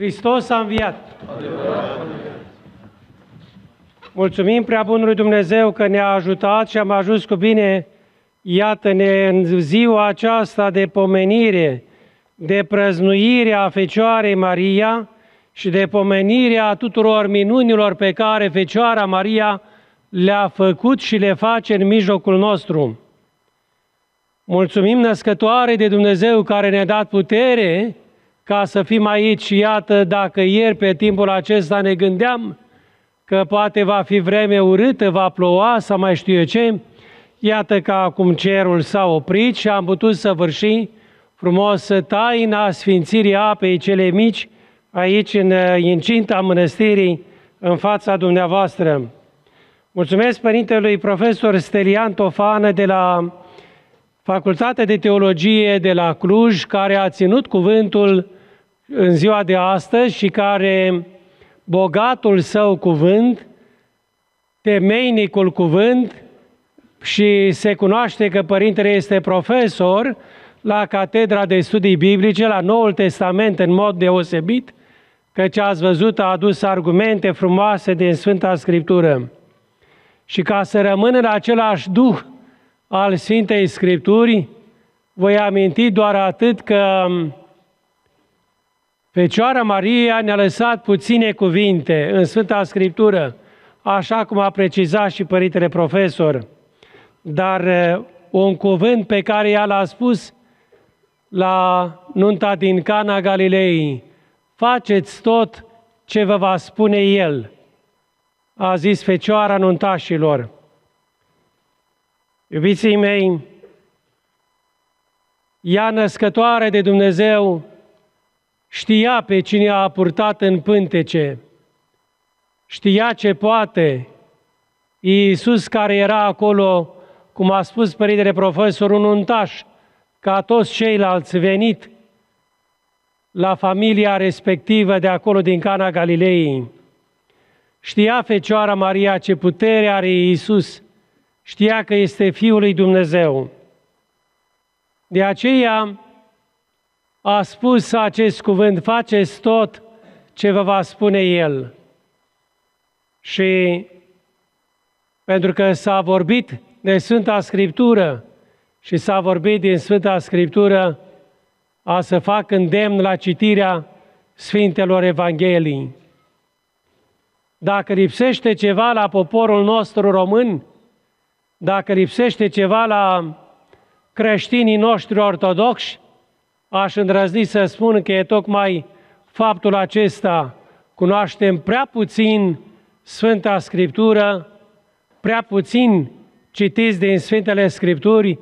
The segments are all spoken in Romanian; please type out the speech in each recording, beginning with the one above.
Hristos a înviat! Mulțumim prea bunului Dumnezeu că ne-a ajutat și am ajuns cu bine, iată-ne, în ziua aceasta de pomenire, de prăznuire a Fecioarei Maria și de pomenirea tuturor minunilor pe care Fecioara Maria le-a făcut și le face în mijlocul nostru. Mulțumim născătoare de Dumnezeu care ne-a dat putere ca să fim aici și iată, dacă ieri pe timpul acesta ne gândeam că poate va fi vreme urâtă, va ploua sau mai știu eu ce, iată că acum cerul s-a oprit și am putut să vârși frumos taina sfințirii apei cele mici aici în incinta mănăstirii în fața dumneavoastră. Mulțumesc Părintelui Profesor Stelian Tofană de la Facultatea de Teologie de la Cluj, care a ținut cuvântul în ziua de astăzi și care bogatul său cuvânt, temeinicul cuvânt și se cunoaște că Părintele este profesor la Catedra de Studii Biblice, la Noul Testament în mod deosebit, căci ați văzut, a adus argumente frumoase din Sfânta Scriptură. Și ca să rămână în același duh al Sfintei Scripturii, voi aminti doar atât că Fecioara Maria ne-a lăsat puține cuvinte în Sfânta Scriptură, așa cum a precizat și Părintele Profesor, dar uh, un cuvânt pe care ea l-a spus la nunta din Cana Galilei, faceți tot ce vă va spune El, a zis Fecioara nuntașilor. Iubiții mei, ea născătoare de Dumnezeu știa pe cine a purtat în pântece, știa ce poate. Iisus care era acolo, cum a spus Părintele Profesor, un untaș, ca toți ceilalți venit la familia respectivă de acolo din Cana Galilei. Știa Fecioara Maria ce putere are Iisus, știa că este Fiul lui Dumnezeu. De aceea a spus acest cuvânt, faceți tot ce vă va spune El. Și pentru că s-a vorbit de Sfânta Scriptură și s-a vorbit din Sfânta Scriptură, a să fac îndemn la citirea Sfintelor Evangheliei. Dacă lipsește ceva la poporul nostru român, dacă lipsește ceva la creștinii noștri ortodoxi, aș îndrăzni să spun că e tocmai faptul acesta. Cunoaștem prea puțin Sfânta Scriptură, prea puțin citiți din Sfintele Scripturi,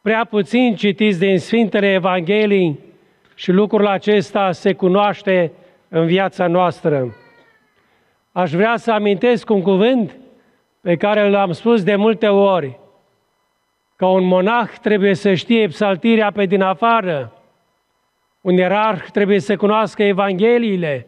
prea puțin citiți din Sfintele Evangheliei și lucrul acesta se cunoaște în viața noastră. Aș vrea să amintesc un cuvânt pe care l-am spus de multe ori, că un monah trebuie să știe psaltirea pe din afară, un ierarh trebuie să cunoască Evangheliile.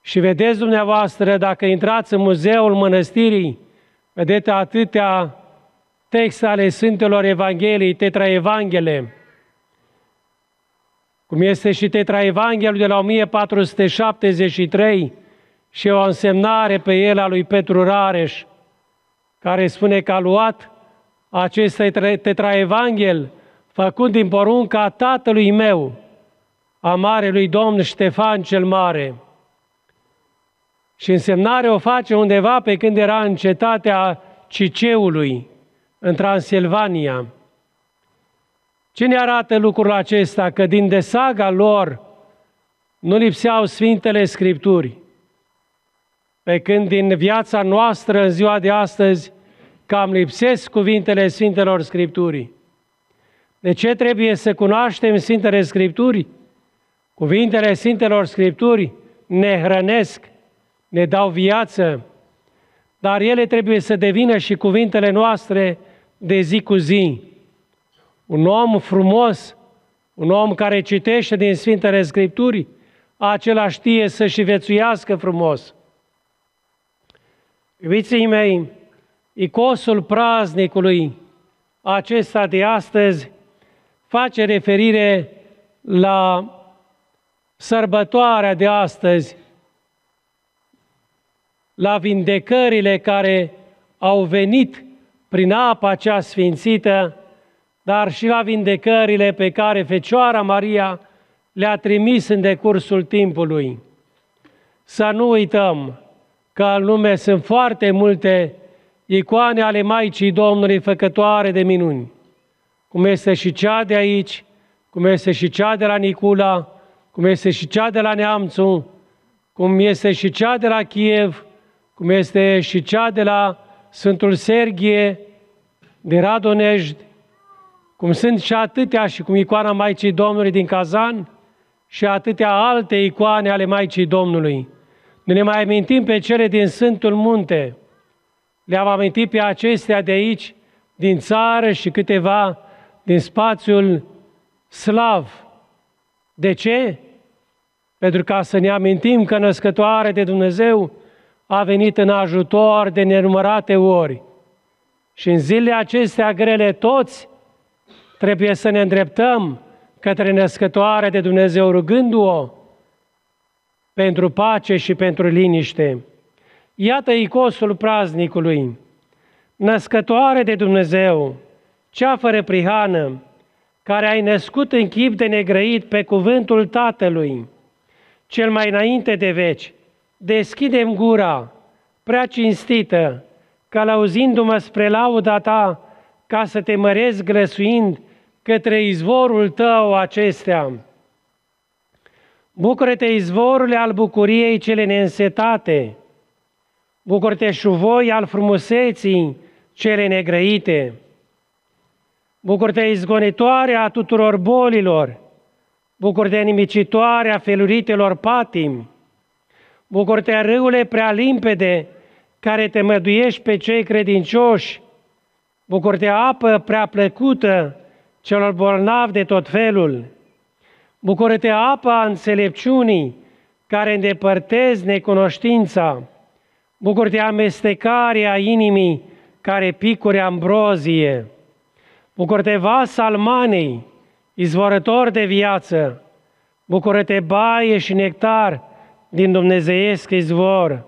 Și vedeți dumneavoastră, dacă intrați în muzeul mănăstirii, vedeți atâtea texte ale Sfintelor Evangheliei, tetraevanghele, cum este și tetraevanghelul de la 1473 și o însemnare pe el a lui Petru Rareș, care spune că a luat acest tetraevanghel făcut din porunca tatălui meu, a Marelui Domn Ștefan cel Mare. Și însemnare o face undeva pe când era în cetatea Ciceului, în Transilvania. Cine arată lucrul acesta? Că din desaga lor nu lipseau Sfintele Scripturi. Pe când din viața noastră în ziua de astăzi cam lipsesc cuvintele Sfintelor Scripturii. De ce trebuie să cunoaștem Sfintele Scripturi? Cuvintele Sfintelor Scripturi ne hrănesc, ne dau viață, dar ele trebuie să devină și cuvintele noastre de zi cu zi. Un om frumos, un om care citește din Sfintele Scripturi, acela știe să și vețuiască frumos. Iubiții mei, icosul praznicului acesta de astăzi face referire la sărbătoarea de astăzi, la vindecările care au venit prin apa cea sfințită, dar și la vindecările pe care Fecioara Maria le-a trimis în decursul timpului. Să nu uităm că în lume sunt foarte multe icoane ale Maicii Domnului făcătoare de minuni, cum este și cea de aici, cum este și cea de la Nicula, cum este și cea de la Neamțu, cum este și cea de la Kiev, cum este și cea de la Sfântul Serghie, de Radonejd, cum sunt și atâtea și cum icoana Maicii Domnului din Kazan și atâtea alte icoane ale Maicii Domnului. Nu ne mai amintim pe cele din Sfântul Munte. Le-am amintit pe acestea de aici, din țară și câteva din spațiul slav. De ce? Pentru ca să ne amintim că născătoare de Dumnezeu a venit în ajutor de nenumărate ori. Și în zilele acestea grele toți trebuie să ne îndreptăm către născătoare de Dumnezeu rugându-o pentru pace și pentru liniște. Iată icosul praznicului, născătoare de Dumnezeu, cea fără prihană, care ai născut în chip de negrăit pe cuvântul Tatălui, cel mai înainte de veci, deschidem gura, prea cinstită, călăuzindu-mă spre lauda ta, ca să te mărezi glăsuind către izvorul tău acestea. Bucură-te, izvorule al bucuriei cele neînsetate, bucură-te, șuvoi al frumuseții cele negrăite, bucură-te, izgonitoare a tuturor bolilor, bucură-te, nimicitoare a feluritelor patimi, bucură-te, râule prea limpede, care te măduiești pe cei credincioși, bucură-te, apă prea plăcută, celor bolnavi de tot felul. Bucură-te apa înțelepciunii, care îndepărtezi necunoștința. Bucură-te amestecarea inimii, care picure ambrozie. Bucură-te vas al manei, izvorător de viață. Bucură-te baie și nectar din dumnezeiesc izvor.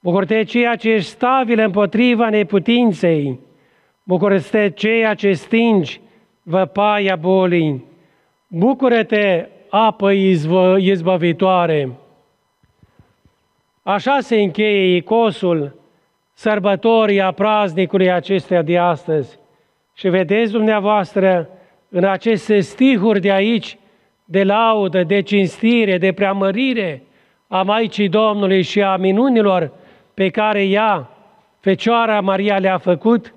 Bucură-te ceea ce ești stabil împotriva neputinței. Bucură-te ceea ce stingi văpaia bolii. Bucură-te, apă izvă, izbăvitoare! Așa se încheie icosul sărbătorii a praznicului acestea de astăzi. Și vedeți dumneavoastră în aceste stihuri de aici, de laudă, de cinstire, de preamărire a Maicii Domnului și a minunilor pe care ea, Fecioara Maria le-a făcut,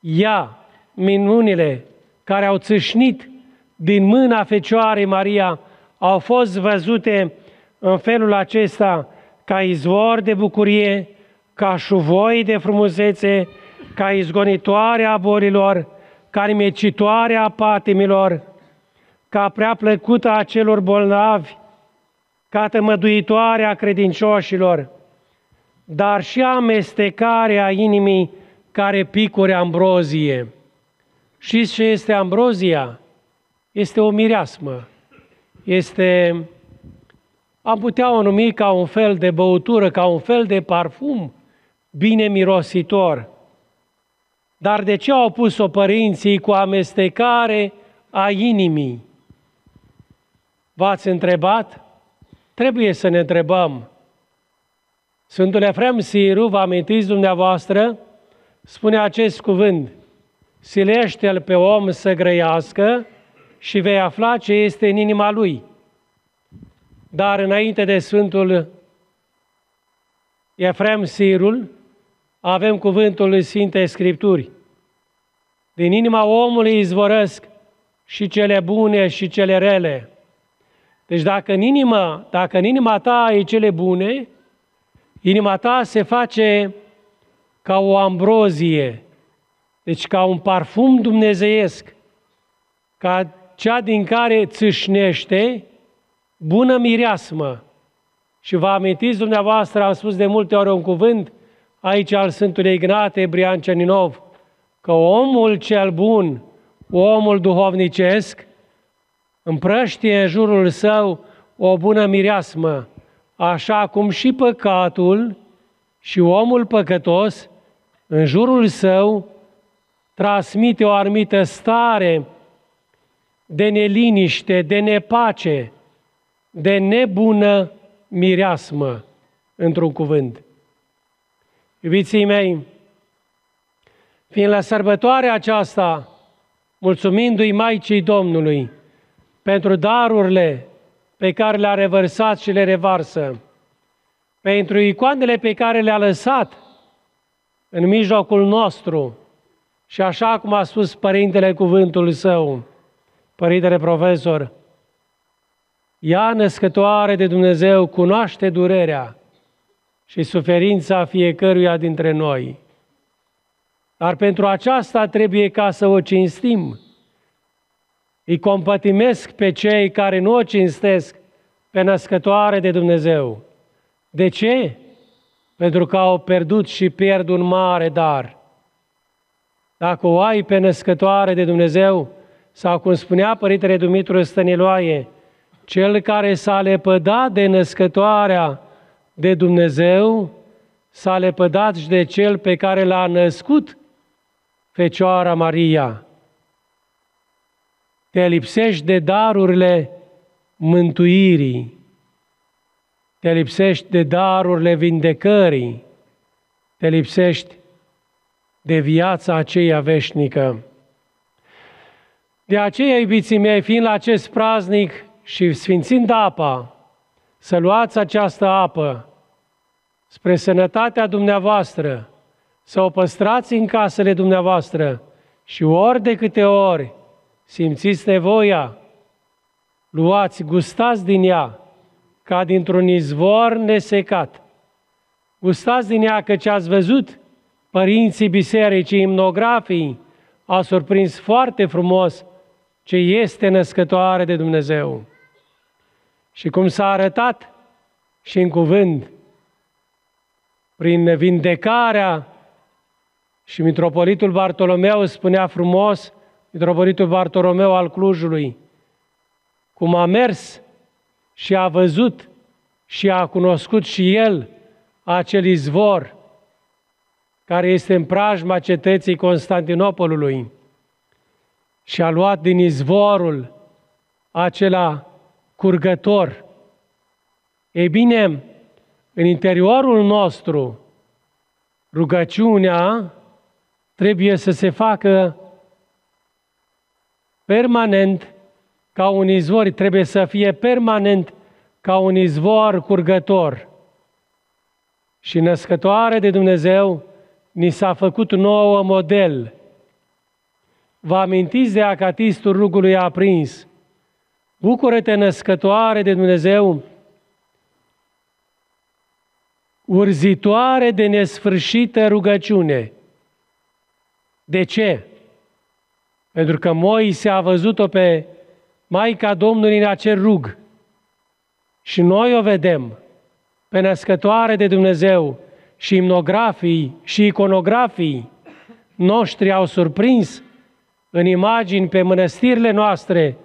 ea, minunile care au țâșnit din mâna Fecioarei Maria au fost văzute în felul acesta ca izvor de bucurie, ca șuvoi de frumusețe, ca izgonitoare a bolilor, ca nimecitoare a patimilor, ca prea plăcută a celor bolnavi, ca tămăduitoare a credincioșilor, dar și amestecarea inimii care picure ambrozie. Și ce este ambrozia? Este o mireasmă. Este, am putea o numi ca un fel de băutură, ca un fel de parfum bine mirositor. Dar de ce au pus-o părinții cu amestecare a inimii? V-ați întrebat? Trebuie să ne întrebăm. Sfântul Efrem Siru, vă amintiți dumneavoastră, spune acest cuvânt – silește-l pe om să grăiască și vei afla ce este în inima lui. Dar înainte de Sfântul Efrem Sirul, avem cuvântul Sfintei Scripturi. Din inima omului izvorăsc și cele bune și cele rele. Deci dacă în inima, dacă în inima ta ai cele bune, inima ta se face ca o ambrozie, deci ca un parfum dumnezeiesc, ca cea din care țâșnește bună mireasmă. Și vă amintiți dumneavoastră, am spus de multe ori un cuvânt aici al Sfântului Ignate Brian Cerninov, că omul cel bun, omul duhovnicesc, împrăștie în jurul său o bună mireasmă, așa cum și păcatul și omul păcătos în jurul său transmite o anumită stare de neliniște, de nepace, de nebună mireasmă, într-un cuvânt. Iubiții mei, fiind la sărbătoarea aceasta, mulțumindu-i Maicii Domnului pentru darurile pe care le-a revărsat și le revarsă, pentru icoanele pe care le-a lăsat în mijlocul nostru și așa cum a spus Părintele Cuvântul Său, Părintele Profesor, ea născătoare de Dumnezeu cunoaște durerea și suferința fiecăruia dintre noi. Dar pentru aceasta trebuie ca să o cinstim. Îi compătimesc pe cei care nu o cinstesc pe născătoare de Dumnezeu. De ce? Pentru că au pierdut și pierd un mare dar. Dacă o ai pe născătoare de Dumnezeu, sau cum spunea Părintele Dumitru Stăniloae, cel care s-a lepădat de născătoarea de Dumnezeu, s-a lepădat și de cel pe care l-a născut Fecioara Maria. Te lipsești de darurile mântuirii, te lipsești de darurile vindecării, te lipsești de viața aceea veșnică. De aceea, iubiții mei, fiind la acest praznic și sfințind apa, să luați această apă spre sănătatea dumneavoastră, să o păstrați în casele dumneavoastră și ori de câte ori simțiți nevoia, luați, gustați din ea, ca dintr-un izvor nesecat. Gustați din ea că ce ați văzut, părinții bisericii, imnografii, a surprins foarte frumos ce este născătoare de Dumnezeu. Și cum s-a arătat și în cuvânt, prin vindecarea și Mitropolitul Bartolomeu spunea frumos, Mitropolitul Bartolomeu al Clujului, cum a mers și a văzut și a cunoscut și el acel izvor care este în prajma cetății Constantinopolului și a luat din izvorul acela curgător. Ei bine, în interiorul nostru, rugăciunea trebuie să se facă permanent ca un izvor, trebuie să fie permanent ca un izvor curgător. Și născătoare de Dumnezeu ni s-a făcut nouă model. Vă amintiți de acatistul rugului aprins? Bucură-te născătoare de Dumnezeu, urzitoare de nesfârșită rugăciune. De ce? Pentru că Moise a văzut-o pe Maica Domnului în acel rug. Și noi o vedem pe născătoare de Dumnezeu și imnografii și iconografii noștri au surprins în imagini pe mănăstirile noastre,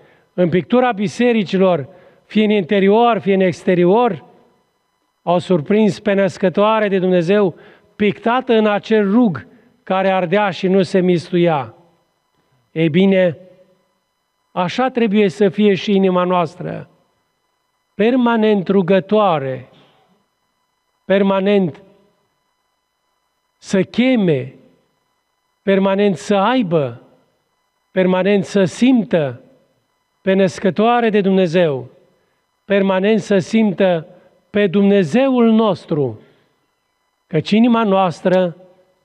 în pictura bisericilor, fie în interior, fie în exterior, au surprins pe născătoare de Dumnezeu pictată în acel rug care ardea și nu se mistuia. Ei bine, așa trebuie să fie și inima noastră, permanent rugătoare, permanent să cheme, permanent să aibă, permanent să simtă pe născătoare de Dumnezeu, permanent să simtă pe Dumnezeul nostru, căci inima noastră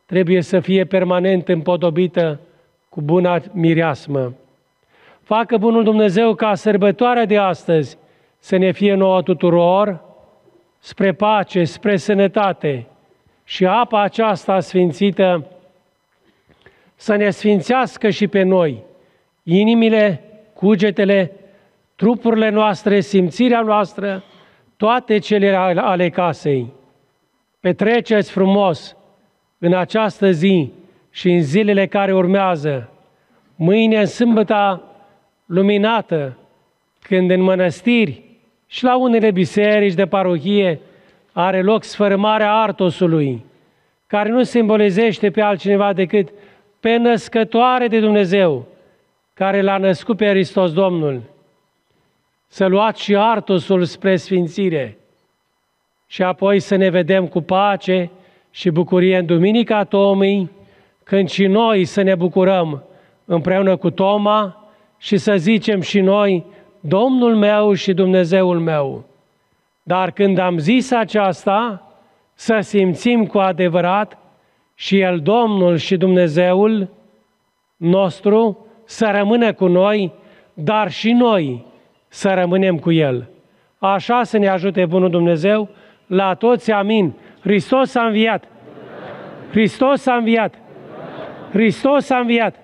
trebuie să fie permanent împodobită cu buna mireasmă. Facă Bunul Dumnezeu ca sărbătoarea de astăzi să ne fie nouă tuturor, spre pace, spre sănătate și apa aceasta sfințită să ne sfințească și pe noi, inimile, cugetele, trupurile noastre, simțirea noastră, toate cele ale casei. Petreceți frumos în această zi și în zilele care urmează, mâine în sâmbăta luminată, când în mănăstiri Și la unele biserici de parohie are loc sfărâmarea artosului, care nu simbolizește pe altcineva decât pe născătoare de Dumnezeu, care l-a născut pe Hristos Domnul. Să luați și artosul spre sfințire și apoi să ne vedem cu pace și bucurie în Duminica Tomii, când și noi să ne bucurăm împreună cu Toma și să zicem și noi, Domnul meu și Dumnezeul meu. Dar când am zis aceasta, să simțim cu adevărat și El, Domnul și Dumnezeul nostru, să rămână cu noi, dar și noi să rămânem cu El. Așa să ne ajute Bunul Dumnezeu, la toți amin. Hristos a înviat! Hristos a înviat! Hristos a înviat!